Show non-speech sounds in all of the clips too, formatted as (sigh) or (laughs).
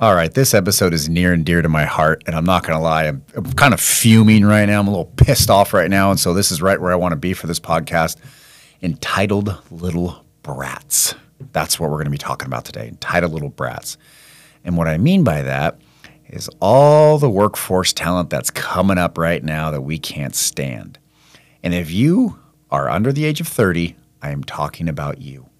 All right, this episode is near and dear to my heart, and I'm not going to lie, I'm, I'm, kind of fuming right now. I'm a little pissed off right now, and so this is right where I want to be for this podcast entitled Little Brats. That's what we're going to be talking about today entitled Little Brats. And what I mean by that is all the workforce talent that's coming up right now that we can't stand. And if you are under the age of 30, I am talking about you.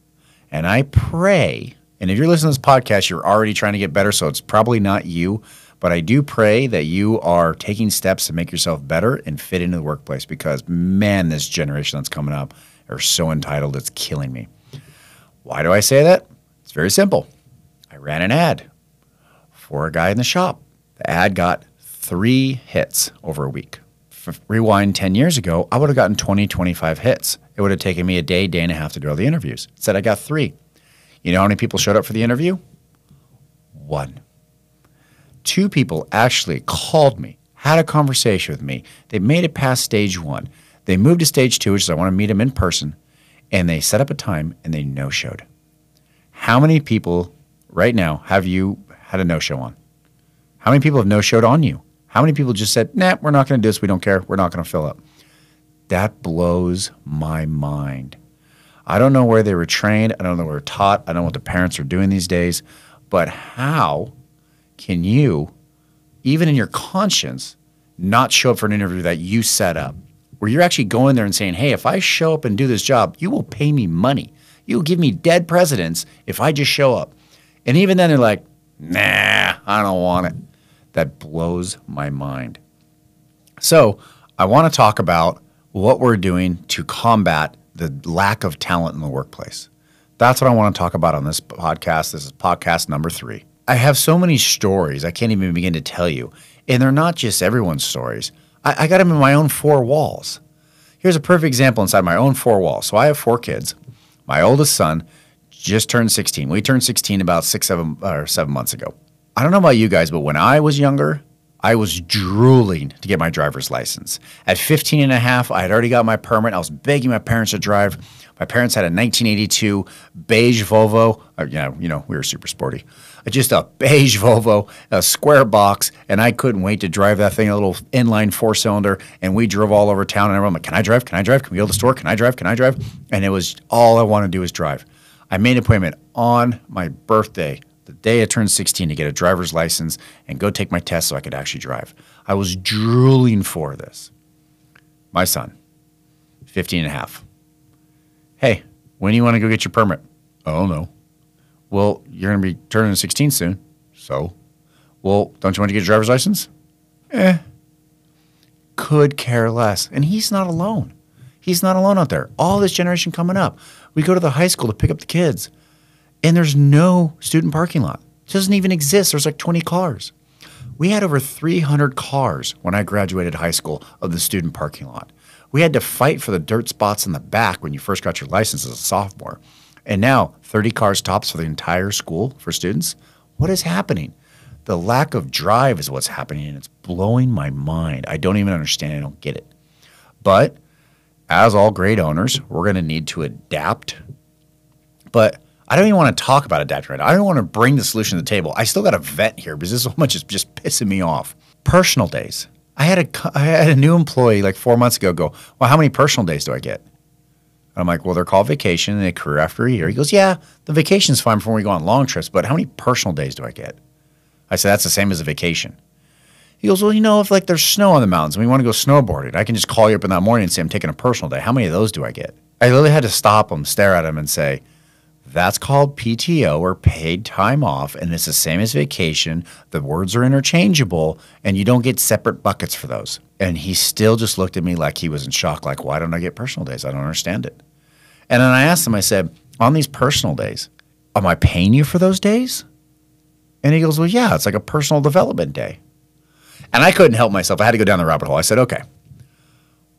And I pray and if you're listening to this podcast, you're already trying to get better, so it's probably not you. But I do pray that you are taking steps to make yourself better and fit into the workplace because, man, this generation that's coming up are so entitled, it's killing me. Why do I say that? It's very simple. I ran an ad for a guy in the shop. The ad got three hits over a week. F- rewind 10 years ago, I would have gotten 20, 25 hits. It would have taken me a day, day and a half to do all the interviews. Said I got three. You know how many people showed up for the interview? One. Two people actually called me, had a conversation with me. They made it past stage one. They moved to stage two, which is I want to meet them in person, and they set up a time and they no showed. How many people right now have you had a no show on? How many people have no showed on you? How many people just said, nah, we're not going to do this. We don't care. We're not going to fill up? That blows my mind. I don't know where they were trained. I don't know where they were taught. I don't know what the parents are doing these days. But how can you, even in your conscience, not show up for an interview that you set up? Where you're actually going there and saying, hey, if I show up and do this job, you will pay me money. You will give me dead presidents if I just show up. And even then, they're like, nah, I don't want it. That blows my mind. So, I want to talk about what we're doing to combat the lack of talent in the workplace. That's what I want to talk about on this podcast. This is podcast number three. I have so many stories I can't even begin to tell you. And they're not just everyone's stories. I, I got them in my own four walls. Here's a perfect example inside my own four walls. So I have four kids. My oldest son just turned 16. We turned 16 about six, seven, or seven months ago. I don't know about you guys, but when I was younger, I was drooling to get my driver's license. At 15 and a half, I had already got my permit. I was begging my parents to drive. My parents had a 1982 beige Volvo. Uh, yeah, you know, we were super sporty. Uh, just a beige Volvo, a square box, and I couldn't wait to drive that thing, a little inline four cylinder. And we drove all over town, and everyone like, "Can I drive? Can I drive? Can we go to the store? Can I drive? Can I drive?" And it was all I wanted to do was drive. I made an appointment on my birthday the day I turned 16 to get a driver's license and go take my test so I could actually drive. I was drooling for this. My son, 15 and a half. Hey, when do you want to go get your permit? Oh, no. Well, you're going to be turning 16 soon. So? Well, don't you want to get a driver's license? Eh. Could care less. And he's not alone. He's not alone out there. All this generation coming up. We go to the high school to pick up the kids and there's no student parking lot. It doesn't even exist. There's like 20 cars. We had over 300 cars when I graduated high school of the student parking lot. We had to fight for the dirt spots in the back when you first got your license as a sophomore. And now 30 cars tops for the entire school for students. What is happening? The lack of drive is what's happening, and it's blowing my mind. I don't even understand. I don't get it. But as all great owners, we're going to need to adapt. But I don't even want to talk about adapting right now. I don't want to bring the solution to the table. I still got a vet here because this so much is just pissing me off. Personal days. I had a I had a new employee like four months ago go, well, how many personal days do I get? And I'm like, well, they're called vacation and they accrue after a year. He goes, yeah, the vacation's fine before we go on long trips, but how many personal days do I get? I said, that's the same as a vacation. He goes, well, you know, if like there's snow on the mountains and we want to go snowboarding, I can just call you up in that morning and say I'm taking a personal day. How many of those do I get? I literally had to stop him, stare at him, and say, that's called PTO or paid time off, and it's the same as vacation. The words are interchangeable, and you don't get separate buckets for those. And he still just looked at me like he was in shock, like, why don't I get personal days? I don't understand it. And then I asked him, I said, on these personal days, am I paying you for those days? And he goes, well, yeah, it's like a personal development day. And I couldn't help myself. I had to go down the rabbit hole. I said, okay,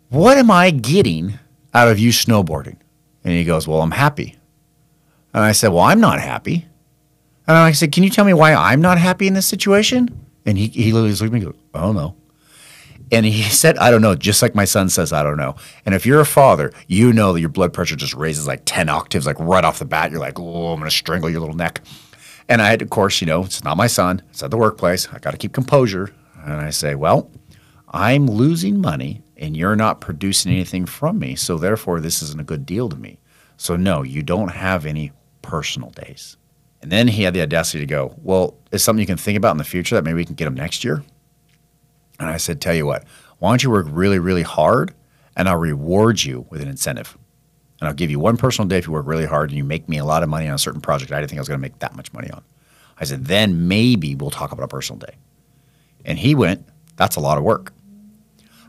what am I getting out of you snowboarding? And he goes, well, I'm happy. And I said, Well, I'm not happy. And I said, Can you tell me why I'm not happy in this situation? And he, he literally looked at me and goes, Oh, no. And he (laughs) said, I don't know, just like my son says, I don't know. And if you're a father, you know that your blood pressure just raises like 10 octaves, like right off the bat. You're like, Oh, I'm going to strangle your little neck. And I had, of course, you know, it's not my son. It's at the workplace. I got to keep composure. And I say, well, I'm losing money and you're not producing anything from me. So therefore, this isn't a good deal to me. So no, you don't have any personal days. And then he had the audacity to go, well, is something you can think about in the future that maybe we can get him next year? And I said, tell you what, why don't you work really, really hard and I'll reward you with an incentive. And I'll give you one personal day if you work really hard and you make me a lot of money on a certain project I didn't think I was going to make that much money on. I said, then maybe we'll talk about a personal day. And he went, that's a lot of work.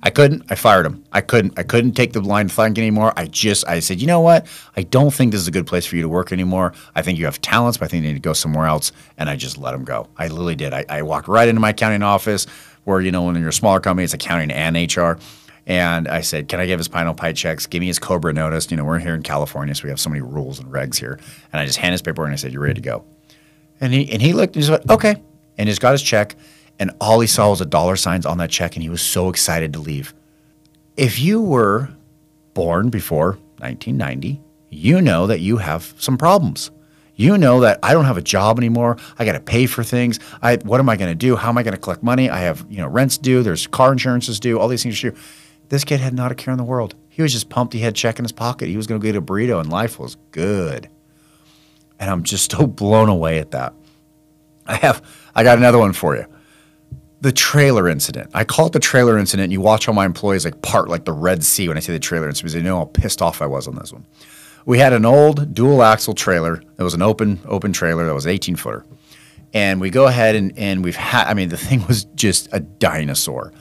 I couldn't. I fired him. I couldn't. I couldn't take the blind flank anymore. I just. I said, you know what? I don't think this is a good place for you to work anymore. I think you have talents, but I think you need to go somewhere else. And I just let him go. I literally did. I, I walked right into my accounting office, where you know when you're a smaller company, it's accounting and HR. And I said, Can I give his Pino Pie checks? Give me his Cobra notice. You know, we're here in California, so we have so many rules and regs here. And I just handed his paperwork and I said, You're ready to go. And he and he looked and he said, Okay. And he's got his check. And all he saw was a dollar signs on that check, and he was so excited to leave. If you were born before 1990, you know that you have some problems. You know that I don't have a job anymore. I got to pay for things. I what am I going to do? How am I going to collect money? I have you know rents due. There's car insurances due. All these things due. This kid had not a care in the world. He was just pumped. He had check in his pocket. He was going to get a burrito, and life was good. And I'm just so (laughs) blown away at that. I have. I got another one for you. The trailer incident. I call it the trailer incident. And you watch all my employees like part like the Red Sea when I say the trailer incident because they know how pissed off I was on this one. We had an old dual axle trailer. It was an open open trailer that was 18 footer. And we go ahead and, and we've had, I mean, the thing was just a dinosaur.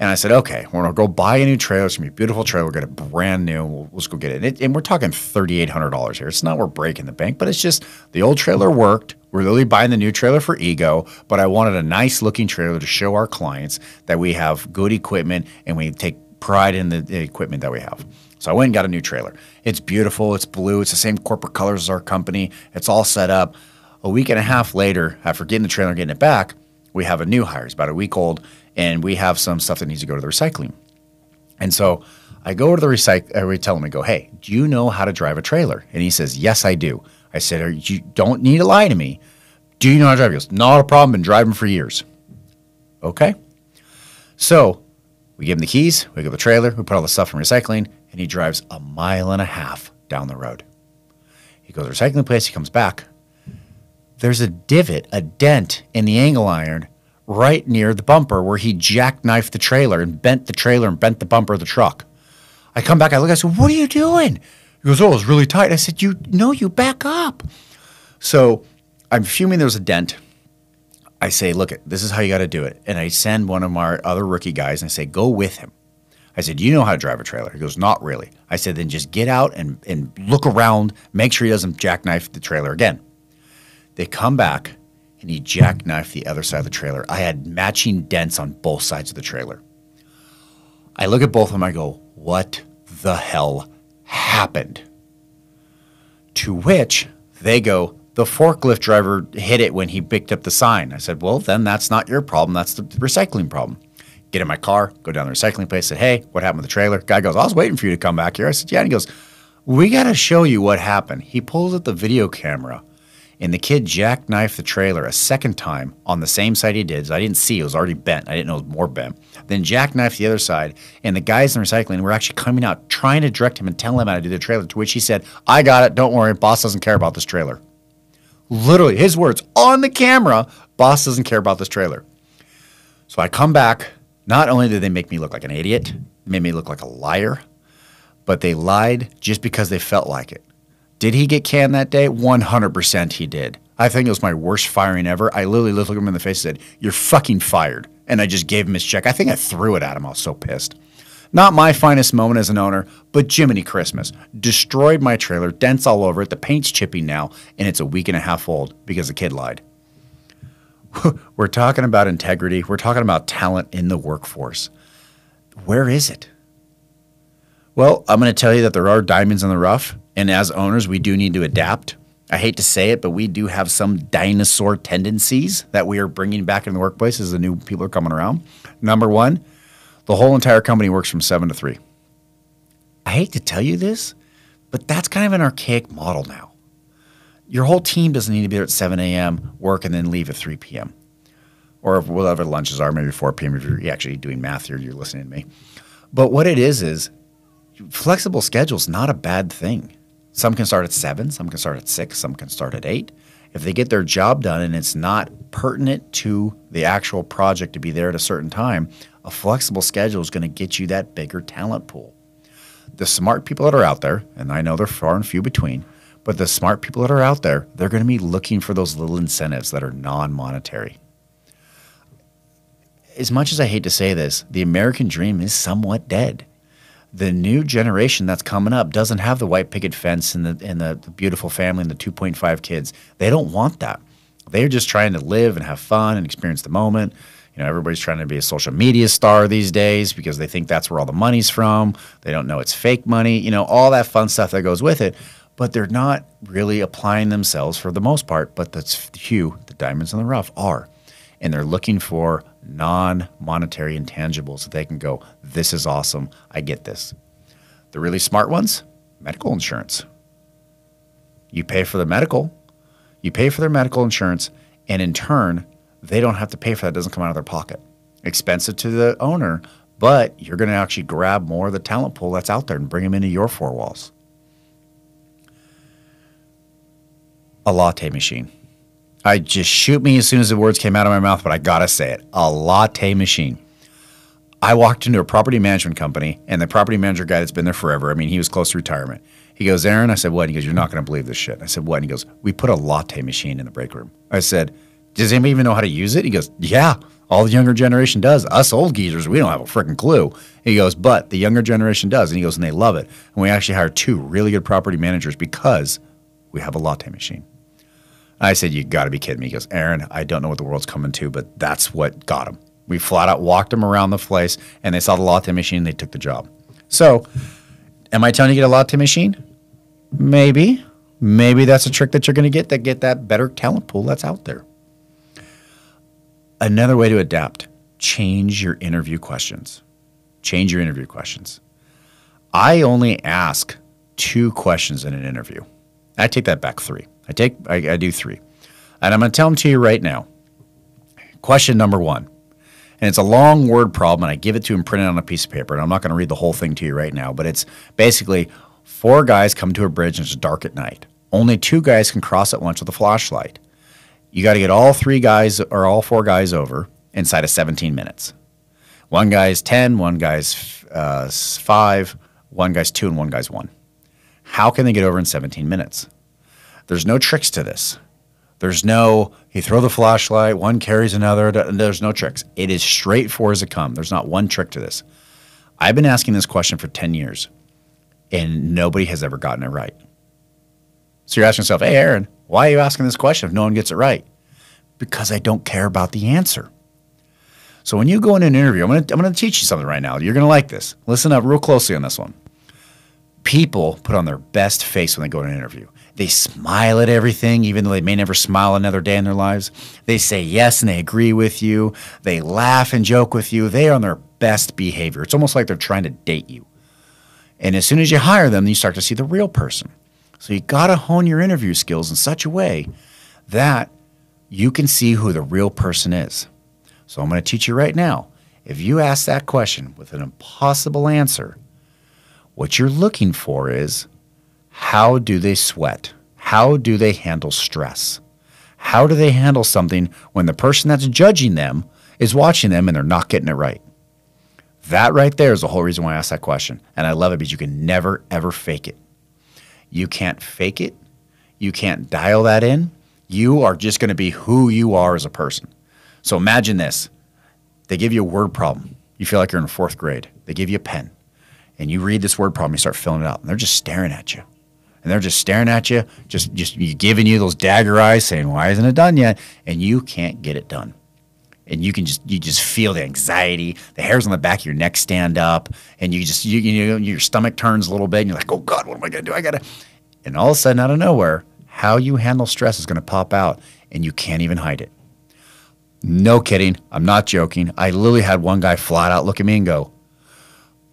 And I said, okay, we're gonna go buy a new trailer. It's gonna be a beautiful trailer. We'll get it brand new. We'll, let's go get it. And, it. and we're talking thirty-eight hundred dollars here. It's not we're breaking the bank, but it's just the old trailer worked. We're literally buying the new trailer for ego, but I wanted a nice looking trailer to show our clients that we have good equipment and we take pride in the, the equipment that we have. So I went and got a new trailer. It's beautiful. It's blue. It's the same corporate colors as our company. It's all set up. A week and a half later, after getting the trailer and getting it back, we have a new hire. It's about a week old, and we have some stuff that needs to go to the recycling. And so I go to the recycle. Uh, I tell him, I go, "Hey, do you know how to drive a trailer?" And he says, "Yes, I do." I said, "You don't need to lie to me. Do you know how to drive?" He goes, "Not a problem. Been driving for years." Okay. So we give him the keys. We go to the trailer. We put all the stuff in recycling, and he drives a mile and a half down the road. He goes to the recycling place. He comes back. There's a divot, a dent in the angle iron right near the bumper where he jackknifed the trailer and bent the trailer and bent the bumper of the truck. I come back, I look, I said, What are you doing? He goes, Oh, it's really tight. I said, You no, you back up. So I'm fuming there's a dent. I say, Look, at this is how you got to do it. And I send one of our other rookie guys and I say, Go with him. I said, You know how to drive a trailer? He goes, Not really. I said, Then just get out and, and look around, make sure he doesn't jackknife the trailer again. They come back and he jackknifed the other side of the trailer. I had matching dents on both sides of the trailer. I look at both of them. I go, What the hell happened? To which they go, The forklift driver hit it when he picked up the sign. I said, Well, then that's not your problem. That's the recycling problem. Get in my car, go down the recycling place, said, Hey, what happened with the trailer? Guy goes, I was waiting for you to come back here. I said, Yeah. And he goes, We got to show you what happened. He pulls out the video camera and the kid jackknifed the trailer a second time on the same side he did. So I didn't see it was already bent. I didn't know it was more bent. Then jackknifed the other side, and the guys in recycling were actually coming out trying to direct him and tell him how to do the trailer. To which he said, "I got it. Don't worry. Boss doesn't care about this trailer." Literally, his words on the camera. Boss doesn't care about this trailer. So I come back. Not only did they make me look like an idiot, made me look like a liar, but they lied just because they felt like it. Did he get canned that day? 100% he did. I think it was my worst firing ever. I literally looked him in the face and said, You're fucking fired. And I just gave him his check. I think I threw it at him. I was so pissed. Not my finest moment as an owner, but Jiminy Christmas. Destroyed my trailer, dents all over it. The paint's chipping now, and it's a week and a half old because the kid lied. (laughs) We're talking about integrity. We're talking about talent in the workforce. Where is it? Well, I'm going to tell you that there are diamonds in the rough, and as owners, we do need to adapt. I hate to say it, but we do have some dinosaur tendencies that we are bringing back in the workplace as the new people are coming around. Number one, the whole entire company works from seven to three. I hate to tell you this, but that's kind of an archaic model now. Your whole team doesn't need to be there at 7 a.m., work, and then leave at 3 p.m. Or whatever lunches are, maybe 4 p.m. if you're actually doing math here, you're listening to me. But what it is, is flexible schedule is not a bad thing. Some can start at 7, some can start at 6, some can start at 8. If they get their job done and it's not pertinent to the actual project to be there at a certain time, a flexible schedule is going to get you that bigger talent pool. The smart people that are out there, and I know they're far and few between, but the smart people that are out there, they're going to be looking for those little incentives that are non monetary. As much as I hate to say this, the American dream is somewhat dead. The new generation that's coming up doesn't have the white picket fence and the, and the, the beautiful family and the 2.5 kids. They don't want that. They're just trying to live and have fun and experience the moment. You know, everybody's trying to be a social media star these days because they think that's where all the money's from. They don't know it's fake money, you know, all that fun stuff that goes with it but they're not really applying themselves for the most part. But the few, the diamonds in the rough, are. And they're looking for non monetary intangibles that they can go, this is awesome. I get this. The really smart ones, medical insurance. You pay for the medical, you pay for their medical insurance, and in turn, they don't have to pay for that. It doesn't come out of their pocket. Expensive to the owner, but you're going to actually grab more of the talent pool that's out there and bring them into your four walls. a latte machine. I just shoot me as soon as the words came out of my mouth, but I gotta say it a latte machine. I walked into a property management company, and the property manager guy that's been there forever, I mean, he was close to retirement. He goes, Aaron, I said, what? He goes, You're not gonna believe this shit. I said, What? And he goes, We put a latte machine in the break room. I said, Does anybody even know how to use it? He goes, Yeah, all the younger generation does. Us old geezers, we don't have a freaking clue. He goes, But the younger generation does. And he goes, And they love it. And we actually hired two really good property managers because we have a latte machine. I said, You got to be kidding me. He goes, Aaron, I don't know what the world's coming to, but that's what got him. We flat out walked him around the place and they saw the latte machine and they took the job. So, am I telling you to get a latte machine? Maybe. Maybe that's a trick that you're going to get to get that better talent pool that's out there. Another way to adapt change your interview questions. Change your interview questions. I only ask two questions in an interview. I take that back three. I take I, I do three, and I'm going to tell them to you right now. Question number one, and it's a long word problem, and I give it to him printed on a piece of paper, and I'm not going to read the whole thing to you right now, but it's basically four guys come to a bridge and it's dark at night. Only two guys can cross at once with a flashlight. You got to get all three guys or all four guys over inside of 17 minutes. One guy's 10, one guy's uh, five, one guy's two, and one guy's one. How can they get over in 17 minutes? There's no tricks to this. There's no, you throw the flashlight, one carries another. There's no tricks. It is straightforward as it comes. There's not one trick to this. I've been asking this question for 10 years, and nobody has ever gotten it right. So you're asking yourself, hey, Aaron, why are you asking this question if no one gets it right? Because I don't care about the answer. So when you go in an interview, I'm going to I'm going to teach you something right now. You're going to like this. Listen up real closely on this one. People put on their best face when they go to an interview. They smile at everything, even though they may never smile another day in their lives. They say yes and they agree with you. They laugh and joke with you. They are on their best behavior. It's almost like they're trying to date you. And as soon as you hire them, you start to see the real person. So you got to hone your interview skills in such a way that you can see who the real person is. So I'm going to teach you right now. If you ask that question with an impossible answer, what you're looking for is how do they sweat? How do they handle stress? How do they handle something when the person that's judging them is watching them and they're not getting it right? That right there is the whole reason why I asked that question. And I love it because you can never, ever fake it. You can't fake it. You can't dial that in. You are just going to be who you are as a person. So imagine this they give you a word problem. You feel like you're in fourth grade. They give you a pen and you read this word problem, you start filling it out, and they're just staring at you and they're just staring at you, just just giving you those dagger eyes, saying, "Why isn't it done yet?" And you can't get it done, and you can just you just feel the anxiety, the hairs on the back of your neck stand up, and you just you, you know your stomach turns a little bit, and you're like, "Oh God, what am I gonna do? I gotta," and all of a sudden, out of nowhere, how you handle stress is gonna pop out, and you can't even hide it. No kidding, I'm not joking. I literally had one guy flat out look at me and go,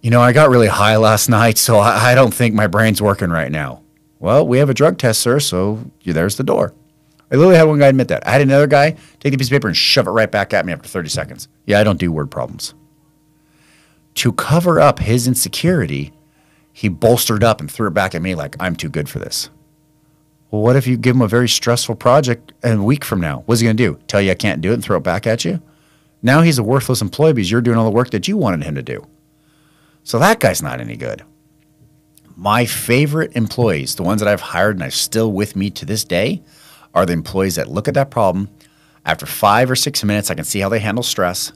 "You know, I got really high last (laughs) night, so I, I don't think my brain's working right now." Well, we have a drug test, sir, so there's the door. I literally had one guy admit that. I had another guy take the piece of paper and shove it right back at me after 30 seconds. Yeah, I don't do word problems. To cover up his insecurity, he bolstered up and threw it back at me like, I'm too good for this. Well, what if you give him a very stressful project a week from now? What's he going to do? Tell you I can't do it and throw it back at you? Now he's a worthless employee because you're doing all the work that you wanted him to do. So that guy's not any good. My favorite employees, the ones that I've hired and are still with me to this day, are the employees that look at that problem. After five or six minutes, I can see how they handle stress.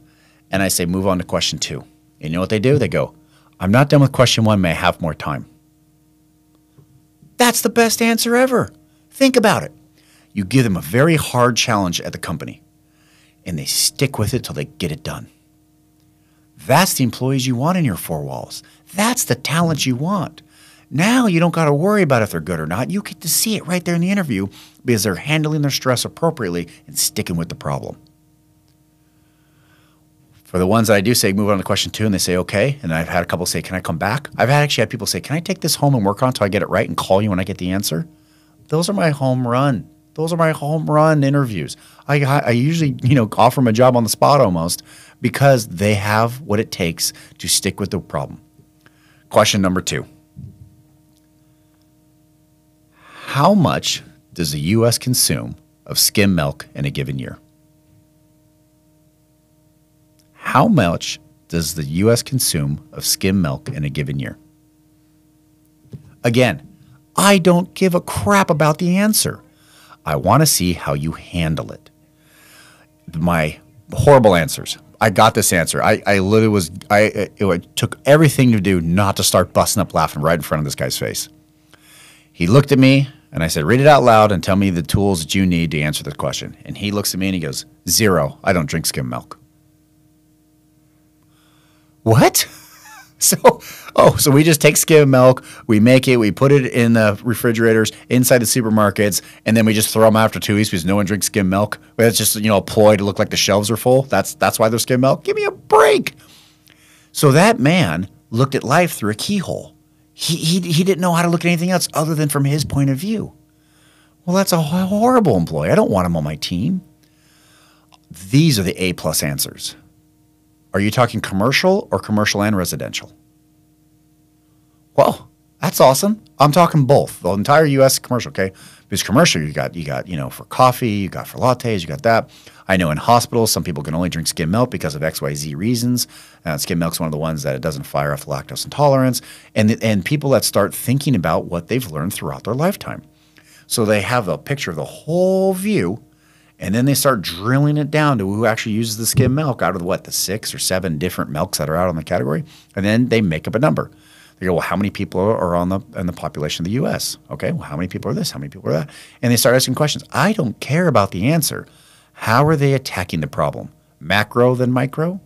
And I say, move on to question two. And you know what they do? They go, I'm not done with question one. May I have more time? That's the best answer ever. Think about it. You give them a very hard challenge at the company, and they stick with it till they get it done. That's the employees you want in your four walls. That's the talent you want. Now you don't got to worry about if they're good or not. You get to see it right there in the interview because they're handling their stress appropriately and sticking with the problem. For the ones that I do say, move on to question two, and they say, okay. And I've had a couple say, can I come back? I've actually had people say, can I take this home and work on until I get it right and call you when I get the answer? Those are my home run. Those are my home run interviews. I, I usually, you know, offer them a job on the spot almost because they have what it takes to stick with the problem. Question number two. How much does the U.S. consume of skim milk in a given year? How much does the U.S. consume of skim milk in a given year? Again, I don't give a crap about the answer. I want to see how you handle it. My horrible answers. I got this answer. I, I literally was, I, it, it took everything to do not to start busting up laughing right in front of this guy's face. He looked at me and I said, read it out loud and tell me the tools that you need to answer the question. And he looks at me and he goes, zero. I don't drink skim milk. What? (laughs) So, oh, so we just take skim milk, we make it, we put it in the refrigerators inside the supermarkets, and then we just throw them after two weeks because no one drinks skim milk. It's just you know a ploy to look like the shelves are full. That's that's why they're skim milk. Give me a break. So that man looked at life through a keyhole. He he he didn't know how to look at anything else other than from his point of view. Well, that's a horrible employee. I don't want him on my team. These are the A plus answers. Are you talking commercial or commercial and residential? Well, that's awesome. I'm talking both. The entire U.S. commercial, okay? Because commercial, you got you got you know for coffee, you got for lattes, you got that. I know in hospitals, some people can only drink skim milk because of X, Y, Z reasons. Uh, skim milk's one of the ones that it doesn't fire off lactose intolerance, and and people that start thinking about what they've learned throughout their lifetime, so they have a picture of the whole view and then they start drilling it down to who actually uses the skim milk out of the, what, the six or seven different milks that are out on the category. And then they make up a number. They go, well, how many people are on the in the population of the U.S.? Okay, well, how many people are this? How many people are that? And they start asking questions. I don't care about the answer. How are they attacking the problem? Macro than micro?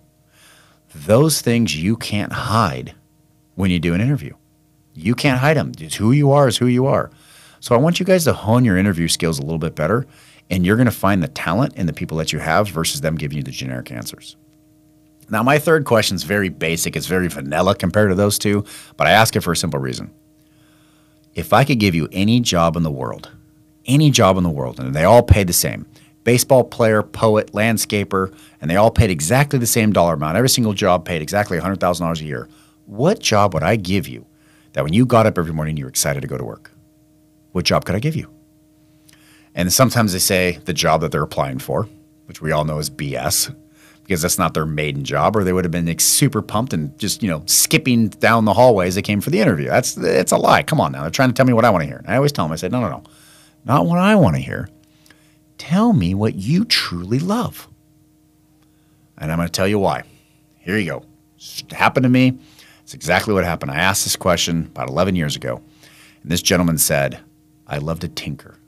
Those things you can't hide when you do an interview. You can't hide them. It's who you are is who you are. So I want you guys to hone your interview skills a little bit better and you're going to find the talent in the people that you have versus them giving you the generic answers. Now, my third question is very basic. It's very vanilla compared to those two, but I ask it for a simple reason. If I could give you any job in the world, any job in the world, and they all pay the same baseball player, poet, landscaper, and they all paid exactly the same dollar amount. Every single job paid exactly $100,000 a year. What job would I give you that when you got up every morning, you were excited to go to work? What job could I give you? And sometimes they say the job that they're applying for, which we all know is BS because that's not their maiden job, or they would have been like, super pumped and just you know skipping down the hallway as they came for the interview. That's it's a lie. Come on now, they're trying to tell me what I want to hear. And I always tell them, I say, no, no, no, not what I want to hear. Tell me what you truly love, and I'm going to tell you why. Here you go. It happened to me. It's exactly what happened. I asked this question about 11 years ago, and this gentleman said, "I love to tinker."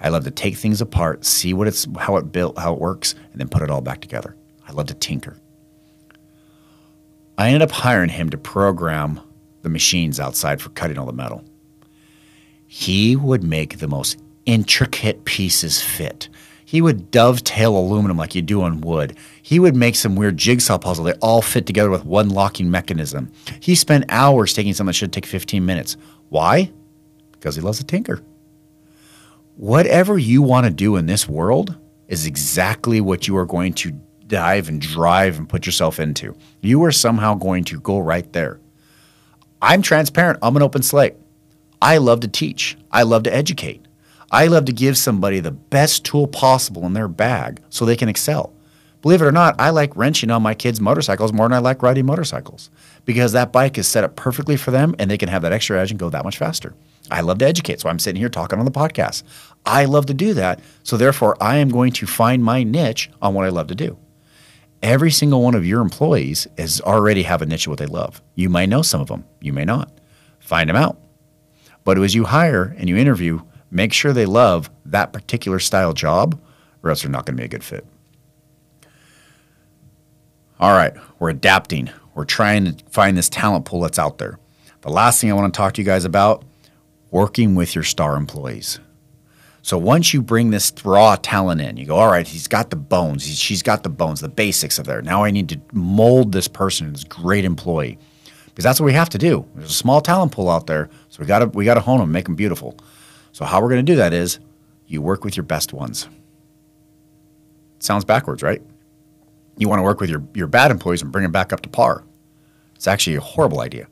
I love to take things apart, see what it's how it built, how it works, and then put it all back together. I love to tinker. I ended up hiring him to program the machines outside for cutting all the metal. He would make the most intricate pieces fit. He would dovetail aluminum like you do on wood. He would make some weird jigsaw puzzle. that all fit together with one locking mechanism. He spent hours taking something that should take 15 minutes. Why? Because he loves to tinker. Whatever you want to do in this world is exactly what you are going to dive and drive and put yourself into. You are somehow going to go right there. I'm transparent. I'm an open slate. I love to teach. I love to educate. I love to give somebody the best tool possible in their bag so they can excel. Believe it or not, I like wrenching on my kids' motorcycles more than I like riding motorcycles because that bike is set up perfectly for them and they can have that extra edge and go that much faster. I love to educate, so I'm sitting here talking on the podcast. I love to do that, so therefore I am going to find my niche on what I love to do. Every single one of your employees is already have a niche of what they love. You might know some of them, you may not. Find them out. But as you hire and you interview, make sure they love that particular style job, or else they're not going to be a good fit. All right, we're adapting. We're trying to find this talent pool that's out there. The last thing I want to talk to you guys about working with your star employees. So once you bring this raw talent in, you go, all right, he's got the bones, he's, she's got the bones, the basics of there. Now I need to mold this person, this great employee, because that's what we have to do. There's a small talent pool out there, so we got to we got to hone them, make them beautiful. So how we're going to do that is you work with your best ones. Sounds backwards, right? you want to work with your, your bad employees and bring them back up to par. It's actually a horrible idea.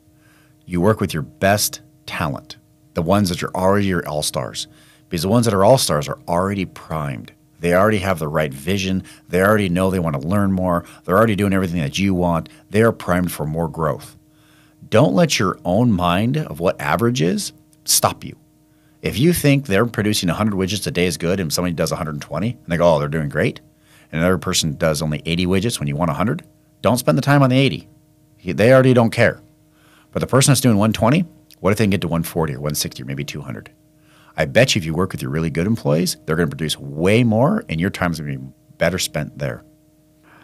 You work with your best talent, the ones that are already your all stars, because the ones that are all stars are already primed. They already have the right vision. They already know they want to learn more. They're already doing everything that you want. They are primed for more growth. Don't let your own mind of what average is stop you. If you think they're producing 100 widgets a day is good and somebody does 120 and they go, oh, they're doing great, and another person does only 80 widgets when you want 100, don't spend the time on the 80. They already don't care. But the person that's doing 120, what if they can get to 140 or 160 or maybe 200? I bet you if you work with your really good employees, they're going to produce way more and your time is going to be better spent there.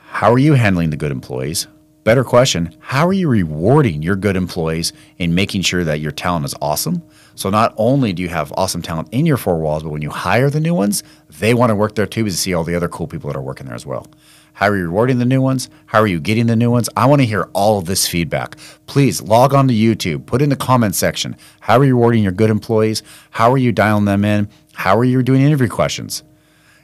How are you handling the good employees? Better question, how are you rewarding your good employees in making sure that your talent is awesome? So not only do you have awesome talent in your four walls, but when you hire the new ones, they want to work there too to see all the other cool people that are working there as well. How are you rewarding the new ones? How are you getting the new ones? I want to hear all of this feedback. Please log on to YouTube, put in the comment section. How are you rewarding your good employees? How are you dialing them in? How are you doing interview questions?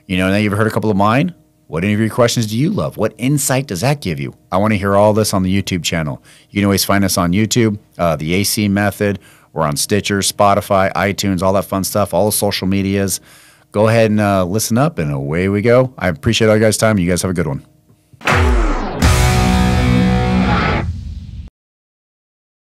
You know, now you've heard a couple of mine. What interview questions do you love? What insight does that give you? I want to hear all this on the YouTube channel. You can always find us on YouTube, uh, the AC Method. We're on Stitcher, Spotify, iTunes, all that fun stuff, all the social medias. Go ahead and uh, listen up, and away we go. I appreciate all you guys' time. You guys have a good one.